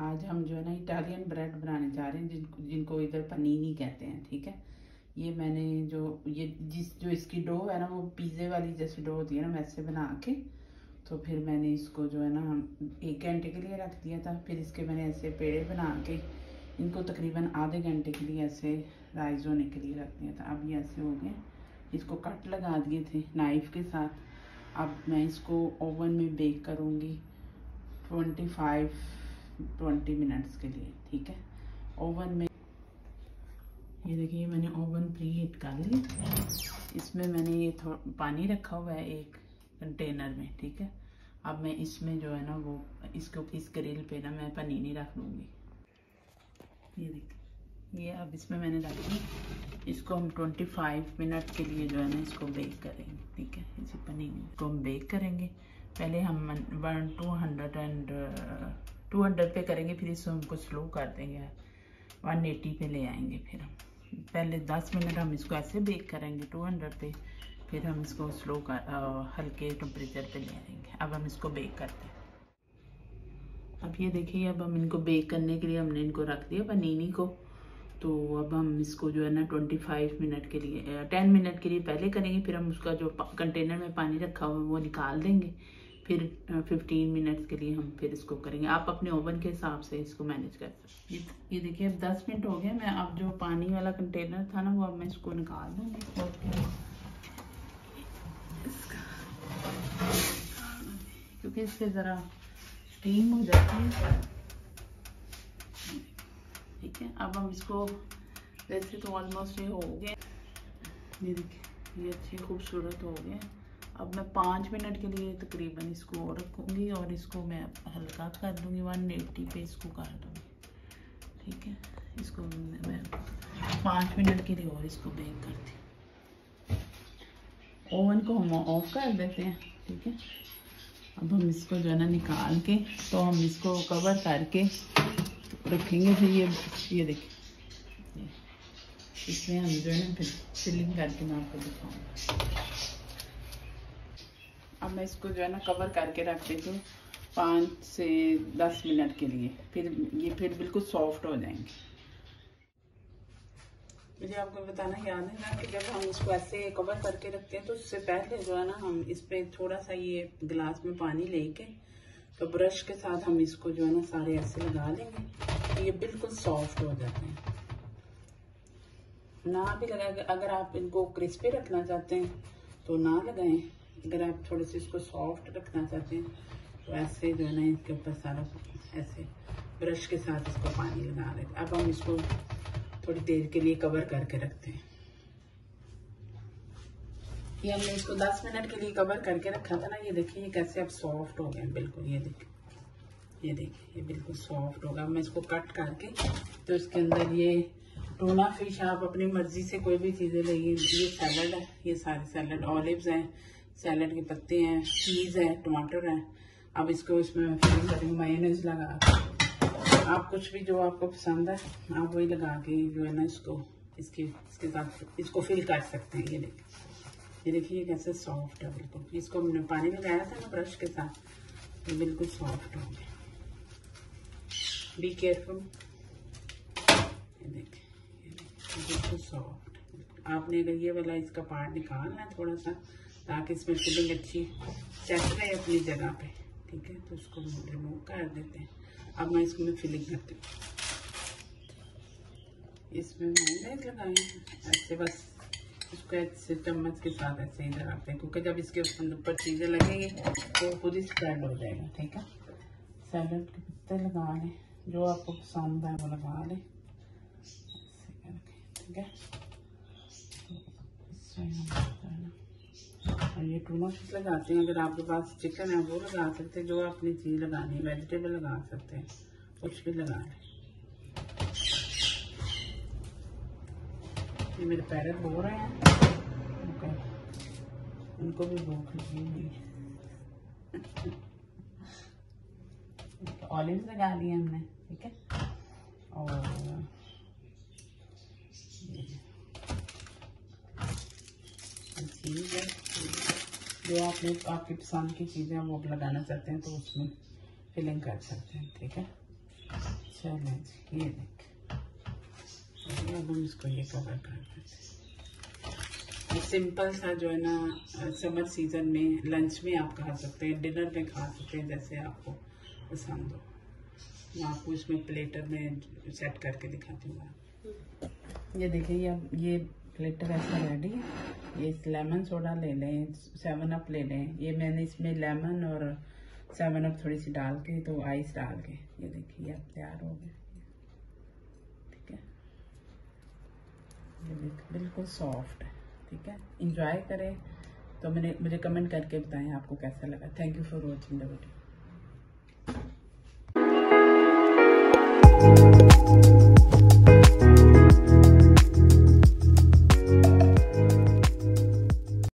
आज हम जो है ना इटालियन ब्रेड बनाने जा रहे हैं जिनको जिनको इधर पनीनी कहते हैं, ठीक है? ये मैंने जो, ये जिस, जो इसकी डो है ना, वो पिज़्ज़े वाली जैसी डो होती है ना, वैसे बना के तो फिर मैंने इसको जो है ना एक घंटे के लिए रख दिया था, फिर इसके मैंने ऐसे पेड़े बना के, इनको तकरीबन आधे घंटे के लिए ऐसे राइज होने के लिए रख दिया था। अब ये ऐसे हो गए इसको कट लगा दिए थे नाइफ़ के साथ। अब मैं इसको ओवन में बेक करूँगी। ट्वेंटी फाइव ट्वेंटी मिनट्स के लिए, ठीक है? ओवन में, ये देखिए, मैंने ओवन प्री हीट कर ली इसमें मैंने ये थोड़ा पानी रखा हुआ है एक कंटेनर में, ठीक है? अब मैं इसमें जो है ना, वो, इसको, इस ग्रिल पे ना मैं पनीनी रख लूँगी। ये देखिए, ये अब इसमें मैंने रख दी इसको हम 25 मिनट के लिए जो है ना, इसको बेक करेंगे, ठीक है? इसी पनीनी को हम बेक करेंगे। पहले हम one two hundred and two hundred पे करेंगे, फिर इसको हमको स्लो कर देंगे। वन एटी पे ले आएँगे फिर हम। पहले 10 मिनट हम इसको ऐसे बेक करेंगे 200 पे, फिर हम इसको स्लो कर हल्के टेम्परेचर पे ले आएँगे। अब हम इसको बेक करते हैं। अब ये देखिए, अब हम इनको बेक करने के लिए हमने इनको रख दिया पनीनी को। तो अब हम इसको जो है ना 25 मिनट के लिए 10 मिनट के लिए पहले करेंगे, फिर हम उसका जो कंटेनर में पानी रखा हुआ है वो निकाल देंगे। फिर फिफ्टीन मिनट्स के लिए हम फिर इसको करेंगे। आप अपने ओवन के हिसाब से इसको मैनेज कर सकते ये देखिए, अब दस मिनट हो गए मैं अब जो पानी वाला कंटेनर था ना, वो अब मैं इसको निकाल दूँगी। क्योंकि इससे ज़रा स्टीम हो जाती है। ठीक है, अब हम इसको, वैसे तो ऑलमोस्ट ये हो गए। ये देखिए, ये अच्छे, खूबसूरत हो गए। अब मैं पाँच मिनट के लिए तकरीबन इसको और रखूँगी और इसको मैं हल्का कर दूँगी वन एट्टी पे इसको कर दूँगी। ठीक है? इसको मैं पाँच मिनट के लिए और इसको बेक करती ओवन को हम ऑफ़ कर देते हैं, ठीक है? अब हम इसको जो है ना निकाल के तो हम इसको कवर करके रखेंगे फिर ये ये देखिए। इसमें हम जो है ना फिर फिलिंग करके मैं आपको दिखाऊँगा। अब मैं इसको जो है ना कवर करके रख देती हूँ पाँच से दस मिनट के लिए। फिर ये फिर बिल्कुल सॉफ्ट हो जाएँगे। मुझे आपको बताना याद है ना कि जब हम इसको ऐसे कवर करके रखते हैं तो उससे पहले जो है ना हम इस पर थोड़ा सा ये गिलास में पानी लेके तो ब्रश के साथ हम इसको जो है ना सारे ऐसे लगा लेंगे तो ये बिल्कुल सॉफ्ट हो जाते हैं। ना भी लगा, अगर आप इनको क्रिस्पी रखना चाहते हैं तो ना लगाएँ। अगर आप थोड़े से इसको सॉफ्ट रखना चाहते हैं तो ऐसे जो है ना, इसके ऊपर सारा ऐसे ब्रश के साथ इसको पानी लगा लेते अब हम इसको थोड़ी देर के लिए कवर करके रखते हैं। ये हमने इसको 10 मिनट के लिए कवर करके रखा था ना, ये देखिए, ये कैसे अब सॉफ्ट हो गए बिल्कुल, ये देखिए ये देखिए, ये बिल्कुल सॉफ्ट होगा मैं इसको कट करके तो इसके अंदर ये टूना फ़िश आप अपनी मर्ज़ी से कोई भी चीज़ें लेंगे, ये सैलड है, ये सारे सैलड ऑलिव्स हैं सैलड के पत्ते हैं चीज़ है टमाटर है। अब इसको इसमें फिलिंग करेंगे मायोनीज लगा आप कुछ भी जो आपको पसंद है, आप वही लगा के जो है ना इसको, इसके इसके साथ इसको फिल कर सकते हैं, ये देखिए ये देखिए कैसे सॉफ्ट है बिल्कुल। इसको हमने पानी लगाया था ना ब्रश के साथ ये बिल्कुल सॉफ्ट हो गया। बी केयरफुल ये बिल्कुल सॉफ्ट आपने अगर ये वाला इसका पार्ट निकालना है थोड़ा सा ताकि इसमें फिलिंग अच्छी सेट रहे अपनी जगह पे। ठीक है तो उसको रिमूव कर देते हैं। अब मैं इसको मैं फिलिंग करती हूँ। इसमें मैंने लगाई ऐसे बस इसको ऐसे चम्मच के साथ ऐसे ही आते हैं, क्योंकि जब इसके ऊपर चीज़ें लगेंगी तो खुद ही स्प्रेड हो जाएगा, ठीक है? सैलड के पत्ते लगा लें, जो आपको पसंद है वो लगा लें। ठीक है? ये टूना फ़िश लगाते हैं। अगर आपके पास चिकन है, वो लगा सकते हैं, जो अपनी चीज़ लगानी है वेजिटेबल लगा सकते हैं, कुछ भी लगा ये मेरे पैरट बो रहे हैं। उनको भी भूख लगी ऑलिव लगा लिए हमने, ठीक है? और ठीक है। जो आप लोग आपकी पसंद की चीज़ें वो आप लगाना चाहते हैं तो उसमें फिलिंग कर सकते हैं, ठीक है? चलें जी, ये देख। अब हम इसको ये कवर कर देते ये सिंपल सा जो है ना समर सीज़न में लंच में आप खा सकते हैं डिनर में खा सकते हैं, जैसे आपको पसंद हो। मैं आपको इसमें प्लेटर में सेट करके दिखाती हूँ। ये देखिए ये ये प्लेटर ऐसा रेडी है। ये लेमन सोडा ले लें सेवन अप ले लें। ये मैंने इसमें लेमन और सेवन अप थोड़ी सी डाल के तो आइस डाल के। ये देखिए, अब तैयार हो गया। ठीक है? ये बिल्कुल सॉफ्ट है। ठीक है? इंजॉय करें। तो मैंने, मुझे कमेंट करके बताएँ आपको कैसा लगा। Thank you for watching the video